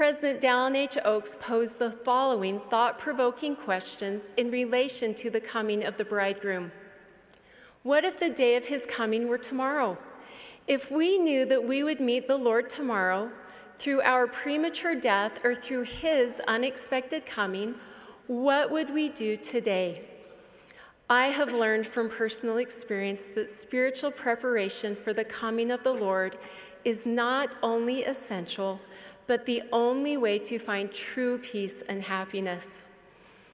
President Dallin H. Oaks posed the following thought provoking questions in relation to the coming of the bridegroom. What if the day of his coming were tomorrow? If we knew that we would meet the Lord tomorrow through our premature death or through his unexpected coming, what would we do today? I have learned from personal experience that spiritual preparation for the coming of the Lord is not only essential, but the only way to find true peace and happiness.